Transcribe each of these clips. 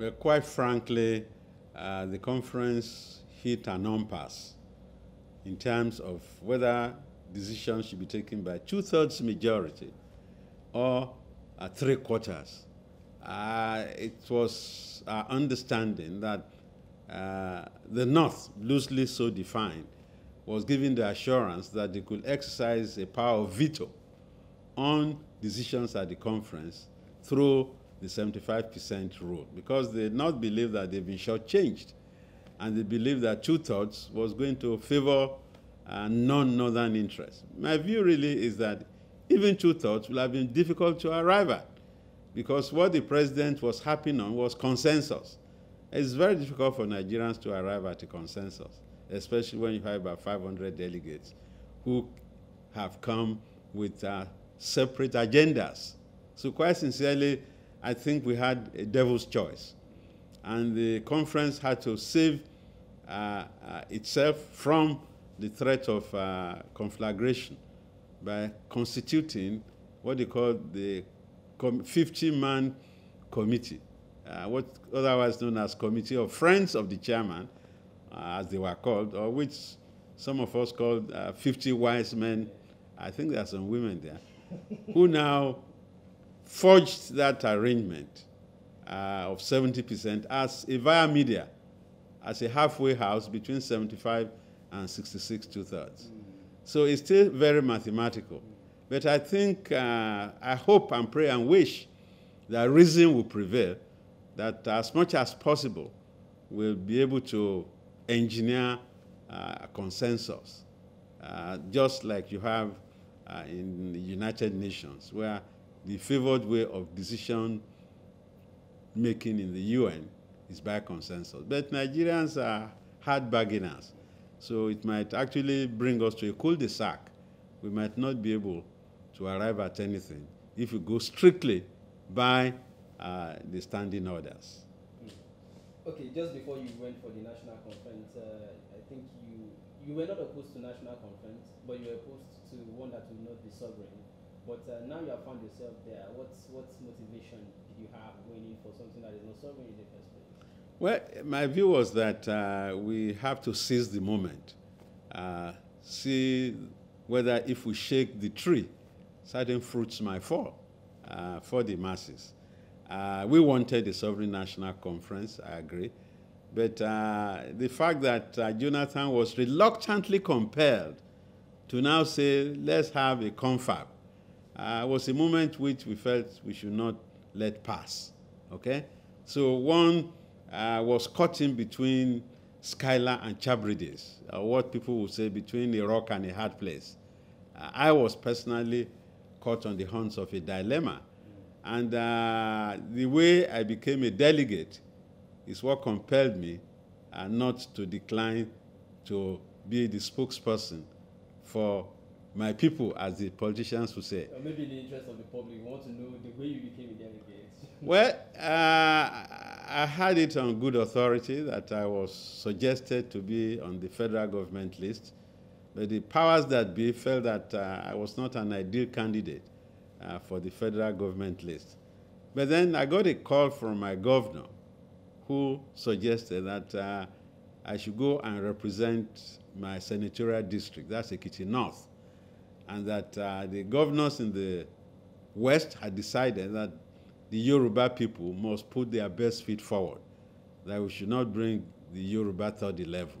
Well, quite frankly, uh, the conference hit an impasse in terms of whether decisions should be taken by two-thirds majority or uh, three quarters. Uh, it was our understanding that uh, the North, loosely so defined, was given the assurance that they could exercise a power of veto on decisions at the conference through the 75% rule because they not believe that they've been shortchanged and they believe that two-thirds was going to favor uh, non-northern interests. My view really is that even two-thirds will have been difficult to arrive at because what the president was harping on was consensus. It's very difficult for Nigerians to arrive at a consensus, especially when you have about 500 delegates who have come with uh, separate agendas. So quite sincerely, I think we had a devil's choice. And the conference had to save uh, uh, itself from the threat of uh, conflagration by constituting what they call the 50-man committee, uh, what otherwise known as Committee of Friends of the Chairman, uh, as they were called, or which some of us called uh, 50 wise men. I think there are some women there, who now forged that arrangement uh, of 70% as a via media, as a halfway house between 75 and 66 two-thirds. Mm. So it's still very mathematical. But I think, uh, I hope and pray and wish that reason will prevail, that as much as possible, we'll be able to engineer uh, a consensus, uh, just like you have uh, in the United Nations, where the favored way of decision making in the UN is by consensus. But Nigerians are hard bargainers. So it might actually bring us to a cul-de-sac. We might not be able to arrive at anything if we go strictly by uh, the standing orders. Okay, just before you went for the national conference, uh, I think you you were not opposed to national conference, but you were opposed to one that will not be sovereign. But uh, now you have found yourself there. What's what motivation did you have going in for something that is not sovereign in the first place? Well, my view was that uh, we have to seize the moment, uh, see whether if we shake the tree, certain fruits might fall uh, for the masses. Uh, we wanted a sovereign national conference, I agree. But uh, the fact that Jonathan was reluctantly compelled to now say, let's have a confab, uh, was a moment which we felt we should not let pass. Okay? So one uh, was caught in between Scylla and Charybdis, uh, what people would say between a rock and a hard place. Uh, I was personally caught on the horns of a dilemma. And uh, the way I became a delegate is what compelled me uh, not to decline to be the spokesperson for my people, as the politicians would say. Or maybe in the interest of the public, we want to know the way you became a delegate. well, uh, I had it on good authority that I was suggested to be on the federal government list, but the powers that be felt that uh, I was not an ideal candidate uh, for the federal government list. But then I got a call from my governor who suggested that uh, I should go and represent my senatorial district, that's Ekiti North, and that uh, the governors in the West had decided that the Yoruba people must put their best feet forward, that we should not bring the Yoruba third 11.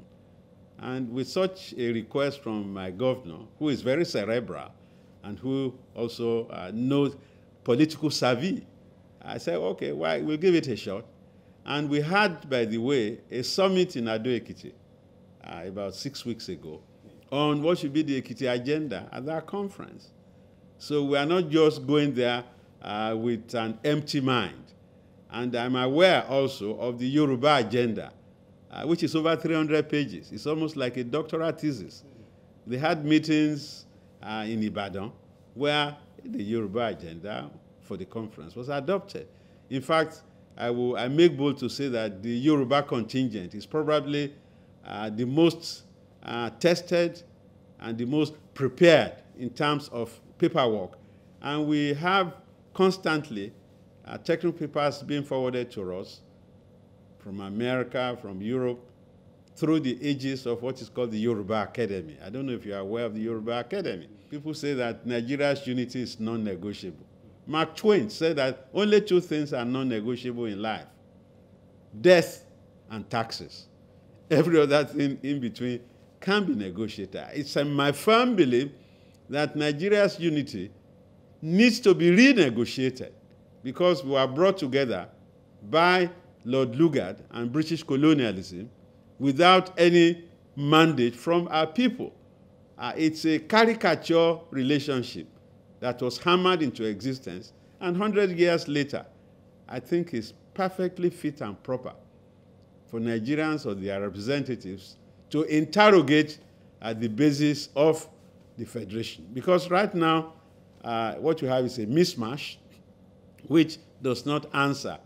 And with such a request from my governor, who is very cerebral and who also uh, knows political savvy, I said, okay, well, we'll give it a shot. And we had, by the way, a summit in Ado Ekiti uh, about six weeks ago on what should be the Ekiti agenda at that conference. So we are not just going there uh, with an empty mind. And I'm aware also of the Yoruba agenda, uh, which is over 300 pages. It's almost like a doctoral thesis. They had meetings uh, in Ibadan where the Yoruba agenda for the conference was adopted. In fact, I, will, I make bold to say that the Yoruba contingent is probably uh, the most uh, tested and the most prepared in terms of paperwork. And we have constantly uh, technical papers being forwarded to us from America, from Europe, through the ages of what is called the Yoruba Academy. I don't know if you are aware of the Yoruba Academy. People say that Nigeria's unity is non-negotiable. Mark Twain said that only two things are non-negotiable in life, death and taxes. Every other thing in between can be negotiated. It's my firm belief that Nigeria's unity needs to be renegotiated because we were brought together by Lord Lugard and British colonialism without any mandate from our people. Uh, it's a caricature relationship that was hammered into existence, and 100 years later, I think is perfectly fit and proper for Nigerians or their representatives to interrogate at the basis of the federation. Because right now, uh, what you have is a mismatch which does not answer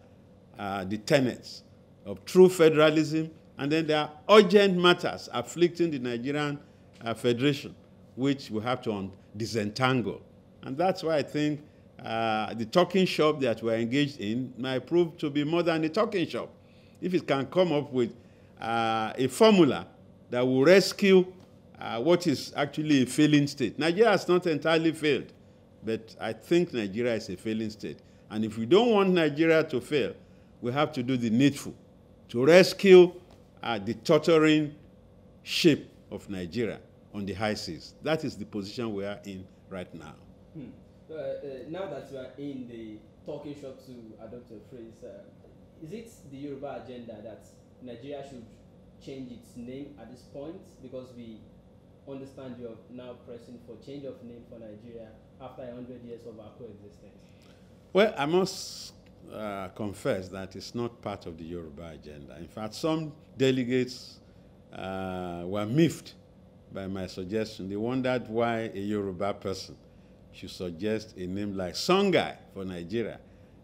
uh, the tenets of true federalism. And then there are urgent matters afflicting the Nigerian uh, Federation, which we have to disentangle. And that's why I think uh, the talking shop that we're engaged in might prove to be more than a talking shop. If it can come up with uh, a formula that will rescue uh, what is actually a failing state. Nigeria has not entirely failed, but I think Nigeria is a failing state. And if we don't want Nigeria to fail, we have to do the needful to rescue uh, the tottering ship of Nigeria on the high seas. That is the position we are in right now. Hmm. Uh, uh, now that you are in the talking shop to adopt a phrase, uh, is it the Yoruba agenda that Nigeria should change its name at this point? Because we understand you're now pressing for change of name for Nigeria after 100 years of our coexistence. Well, I must uh, confess that it's not part of the Yoruba agenda. In fact, some delegates uh, were miffed by my suggestion. They wondered why a Yoruba person should suggest a name like Songhai for Nigeria,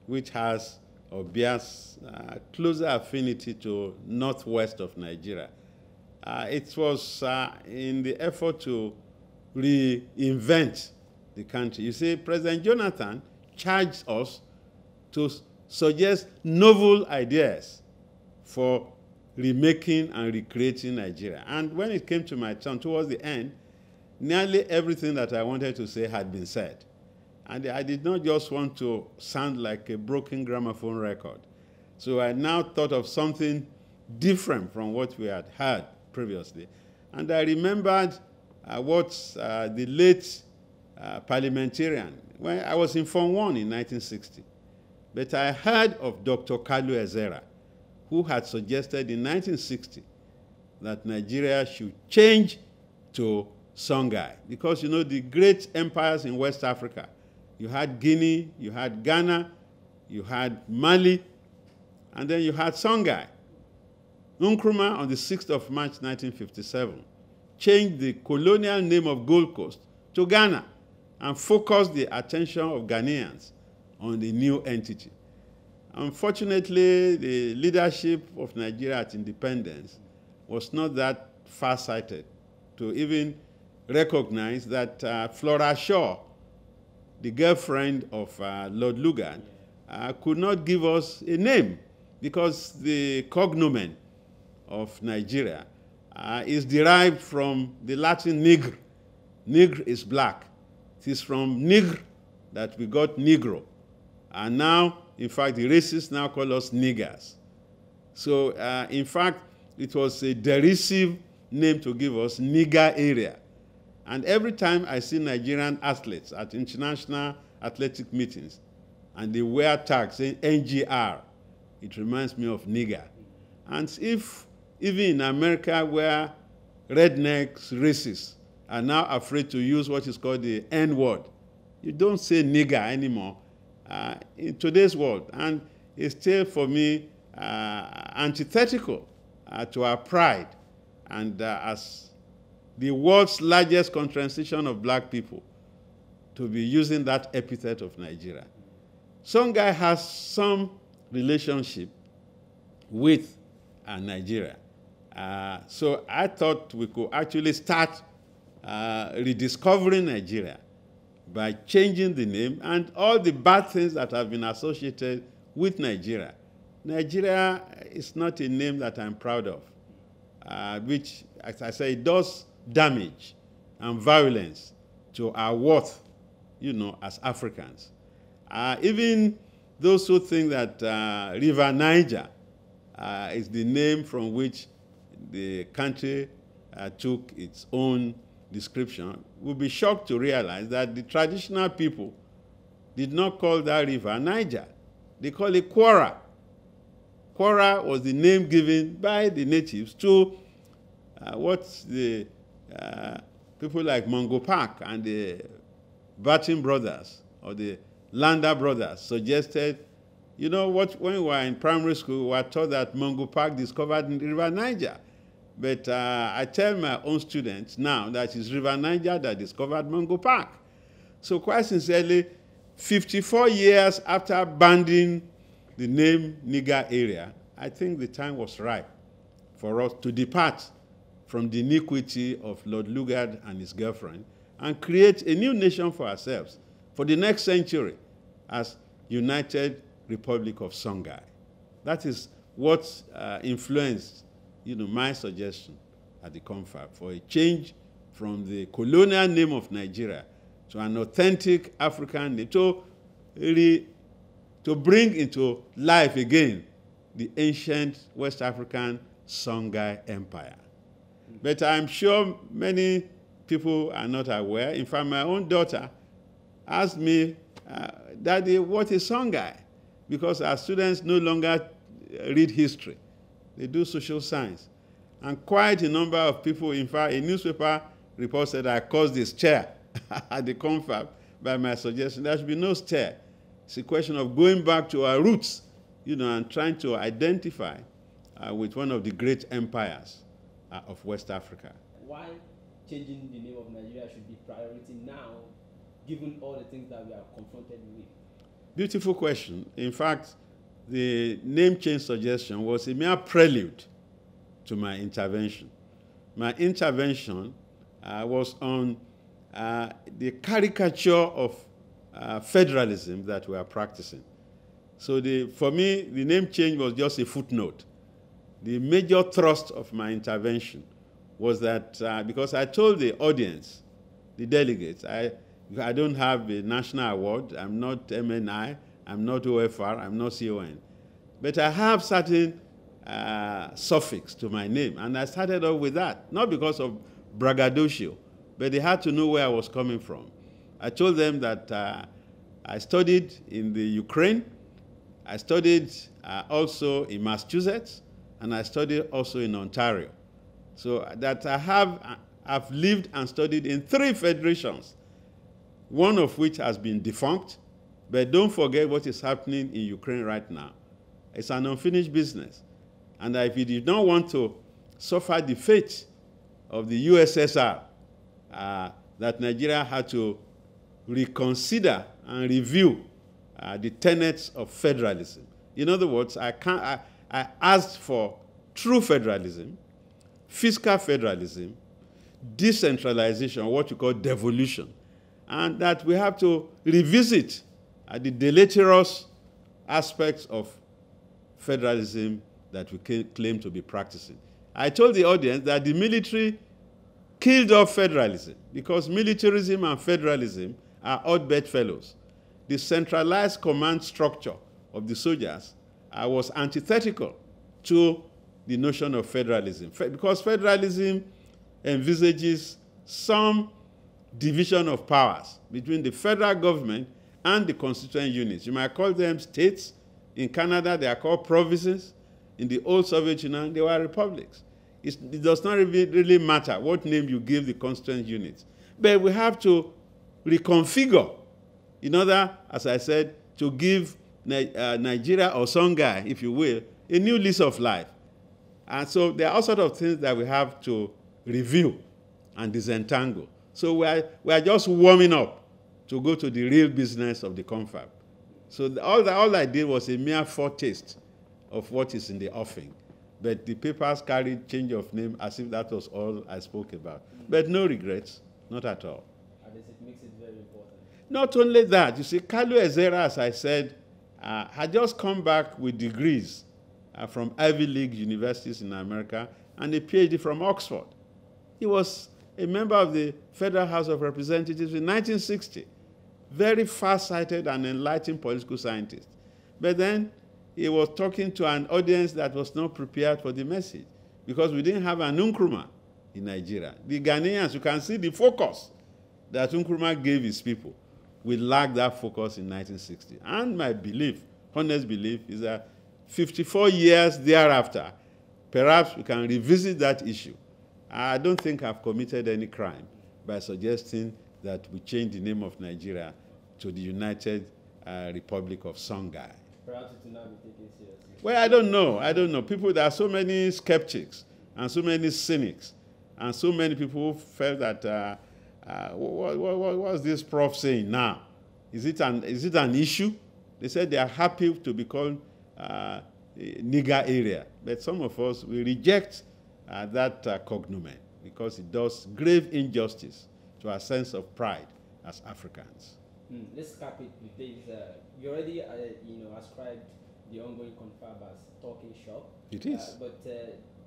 which has bears uh, closer affinity to northwest of Nigeria. Uh, it was uh, in the effort to reinvent the country. You see, President Jonathan charged us to suggest novel ideas for remaking and recreating Nigeria. And when it came to my turn, towards the end, nearly everything that I wanted to say had been said. And I did not just want to sound like a broken gramophone record. So I now thought of something different from what we had heard previously. And I remembered uh, what uh, the late uh, parliamentarian, when I was in Form 1 in 1960, but I heard of Dr. Kalu Ezera, who had suggested in 1960 that Nigeria should change to Songhai. Because, you know, the great empires in West Africa, you had Guinea, you had Ghana, you had Mali, and then you had Songhai. Nkrumah on the 6th of March 1957 changed the colonial name of Gold Coast to Ghana and focused the attention of Ghanaians on the new entity. Unfortunately, the leadership of Nigeria at independence was not that far-sighted to even recognize that uh, Flora Shaw, the girlfriend of uh, Lord Lugard, uh, could not give us a name because the cognomen of Nigeria uh, is derived from the Latin nigr. Nigr is black. It is from nigr that we got negro. And now, in fact, the racists now call us niggers. So, uh, in fact, it was a derisive name to give us, nigger area. And every time I see Nigerian athletes at international athletic meetings, and they wear tags saying NGR, it reminds me of nigger. And if even in America where rednecks, racists, are now afraid to use what is called the N word. You don't say nigger anymore uh, in today's world. And it's still, for me, uh, antithetical uh, to our pride. And uh, as the world's largest concentration of black people, to be using that epithet of Nigeria. Songhai has some relationship with uh, Nigeria. Uh, so I thought we could actually start uh, rediscovering Nigeria by changing the name and all the bad things that have been associated with Nigeria Nigeria is not a name that I'm proud of, uh, which, as I say, does damage and violence to our worth, you know, as Africans. Uh, even those who think that uh, River Niger uh, is the name from which the country uh, took its own description will be shocked to realize that the traditional people did not call that river Niger. They call it Kwara. Kwara was the name given by the natives to uh, what the uh, people like Mungo Park and the Batin brothers or the Lander brothers suggested. You know what? When we were in primary school, we were taught that Mungo Park discovered the River Niger. But uh, I tell my own students now that it's River Niger that discovered Mungo Park. So quite sincerely, 54 years after banning the name Niger area, I think the time was right for us to depart from the iniquity of Lord Lugard and his girlfriend and create a new nation for ourselves for the next century as United Republic of Songhai. That is what uh, influenced you know, my suggestion at the confab for a change from the colonial name of Nigeria to an authentic African name, to, really, to bring into life again the ancient West African Songhai Empire. But I'm sure many people are not aware. In fact, my own daughter asked me, uh, Daddy, what is Songhai? Because our students no longer read history. They do social science. And quite a number of people, in fact, a newspaper report said I caused this chair at the confab by my suggestion. There should be no stir. It's a question of going back to our roots, you know, and trying to identify uh, with one of the great empires uh, of West Africa. Why changing the name of Nigeria should be priority now, given all the things that we are confronted with? Beautiful question. In fact, the name change suggestion was a mere prelude to my intervention. My intervention uh, was on uh, the caricature of uh, federalism that we are practicing. So the, for me, the name change was just a footnote. The major thrust of my intervention was that uh, because I told the audience, the delegates, I, I don't have a national award, I'm not MNI, I'm not OFR, I'm not CON. But I have certain uh, suffix to my name. And I started off with that, not because of braggadocio, but they had to know where I was coming from. I told them that uh, I studied in the Ukraine, I studied uh, also in Massachusetts, and I studied also in Ontario. So that I have I've lived and studied in three federations, one of which has been defunct, but don't forget what is happening in Ukraine right now. It's an unfinished business. And if you did not want to suffer the fate of the USSR, uh, that Nigeria had to reconsider and review uh, the tenets of federalism. In other words, I, can't, I, I asked for true federalism, fiscal federalism, decentralization, what you call devolution, and that we have to revisit the deleterious aspects of federalism that we claim to be practicing. I told the audience that the military killed off federalism because militarism and federalism are odd bedfellows. The centralized command structure of the soldiers uh, was antithetical to the notion of federalism because federalism envisages some division of powers between the federal government and the constituent units. You might call them states. In Canada, they are called provinces in the old Soviet Union, they were republics. It's, it does not really, really matter what name you give the constituent units. But we have to reconfigure in order, as I said, to give Nigeria or Songhai, if you will, a new lease of life. And so there are all sorts of things that we have to review and disentangle. So we are, we are just warming up to go to the real business of the confab. So the, all, the, all I did was a mere foretaste of what is in the offing. But the papers carried change of name as if that was all I spoke about. Mm. But no regrets, not at all. And it makes it very important. Not only that, you see, Kalu Ezera, as I said, uh, had just come back with degrees uh, from Ivy League universities in America and a PhD from Oxford. He was a member of the Federal House of Representatives in 1960. Very far-sighted and enlightened political scientist. But then he was talking to an audience that was not prepared for the message because we didn't have an Nkrumah in Nigeria. The Ghanaians, you can see the focus that Nkrumah gave his people. We lacked that focus in 1960. And my belief, honest belief, is that 54 years thereafter, perhaps we can revisit that issue. I don't think I've committed any crime by suggesting that we change the name of Nigeria to the United uh, Republic of Songhai. Perhaps it will not be taken seriously. Well, I don't know. I don't know. People, there are so many skeptics and so many cynics and so many people who felt that, uh, uh, what, what, what, what's this prof saying now? Is it, an, is it an issue? They said they are happy to be called uh, nigger area. But some of us, we reject uh, that uh, cognomen because it does grave injustice to our sense of pride as Africans. Mm, let's cap it with this. Uh, you already, uh, you know, ascribed the ongoing confab as talking shop. It is. Uh, but uh,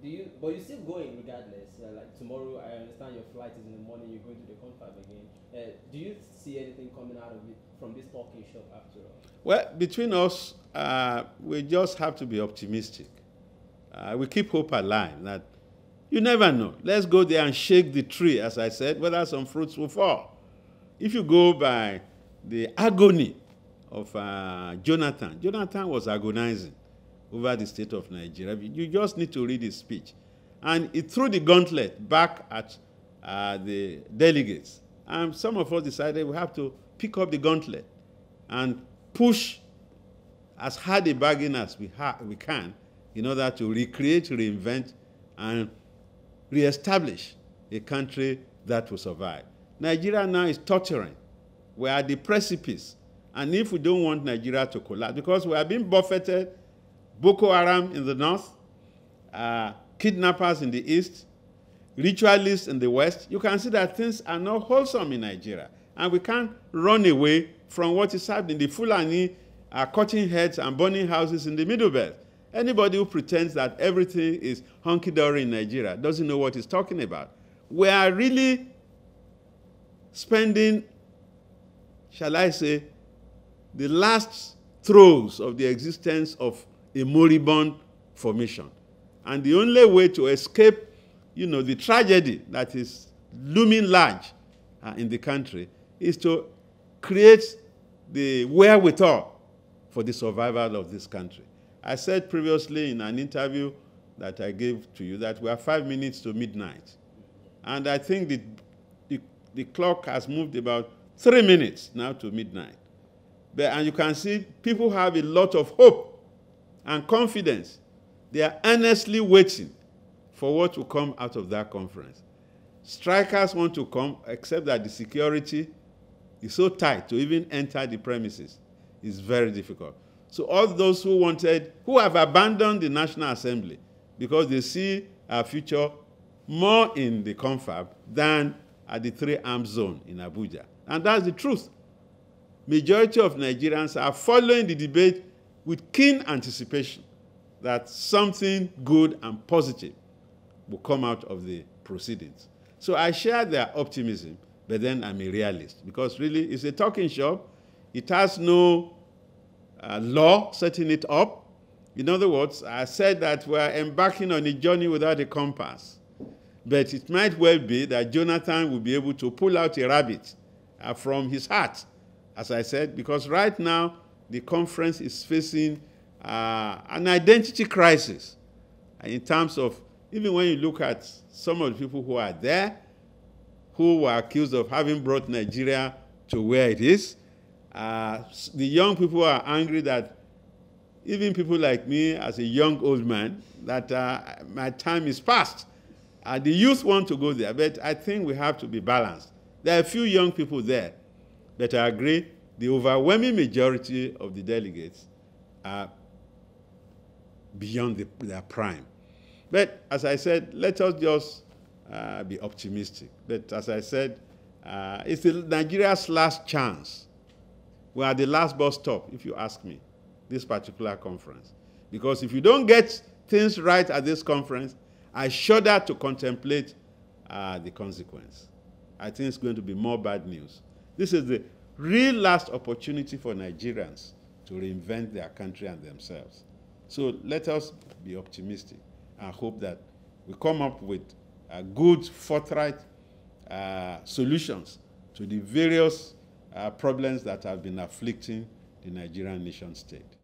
do you? But you're still going regardless. Uh, like tomorrow, I understand your flight is in the morning. You're going to the confab again. Uh, do you see anything coming out of it from this talking shop after all? Well, between us, uh, we just have to be optimistic. Uh, we keep hope alive that you never know. Let's go there and shake the tree, as I said, whether some fruits will fall. If you go by the agony of uh, Jonathan, Jonathan was agonizing over the state of Nigeria. You just need to read his speech. And he threw the gauntlet back at uh, the delegates. And some of us decided we have to pick up the gauntlet and push as hard a bargain as we, we can in order to recreate, reinvent, and reestablish a country that will survive. Nigeria now is tottering. We are at the precipice. And if we don't want Nigeria to collapse, because we are being buffeted, Boko Haram in the north, uh, kidnappers in the east, ritualists in the west, you can see that things are not wholesome in Nigeria. And we can't run away from what is happening. The Fulani are cutting heads and burning houses in the Middle Belt. Anybody who pretends that everything is hunky-dory in Nigeria doesn't know what he's talking about. We are really spending, shall I say, the last throes of the existence of a moribund formation. And the only way to escape, you know, the tragedy that is looming large uh, in the country is to create the wherewithal for the survival of this country. I said previously in an interview that I gave to you that we are five minutes to midnight. And I think the, the, the clock has moved about three minutes now to midnight. But, and you can see people have a lot of hope and confidence. They are earnestly waiting for what will come out of that conference. Strikers want to come, except that the security is so tight to even enter the premises. It's very difficult. So all those who wanted, who have abandoned the National Assembly because they see a future more in the confab than at the three arms zone in Abuja. And that's the truth. Majority of Nigerians are following the debate with keen anticipation that something good and positive will come out of the proceedings. So I share their optimism, but then I'm a realist because really it's a talking shop. It has no uh, law setting it up. In other words, I said that we're embarking on a journey without a compass. But it might well be that Jonathan will be able to pull out a rabbit uh, from his hat, as I said, because right now the conference is facing uh, an identity crisis in terms of, even when you look at some of the people who are there, who were accused of having brought Nigeria to where it is, uh, the young people are angry that even people like me, as a young old man, that uh, my time is past. Uh, the youth want to go there, but I think we have to be balanced. There are a few young people there, but I agree the overwhelming majority of the delegates are beyond the, their prime. But as I said, let us just uh, be optimistic. But as I said, uh, it's Nigeria's last chance we are the last bus stop, if you ask me, this particular conference. Because if you don't get things right at this conference, I shudder to contemplate uh, the consequence. I think it's going to be more bad news. This is the real last opportunity for Nigerians to reinvent their country and themselves. So let us be optimistic and hope that we come up with uh, good, forthright uh, solutions to the various uh, problems that have been afflicting the Nigerian nation state.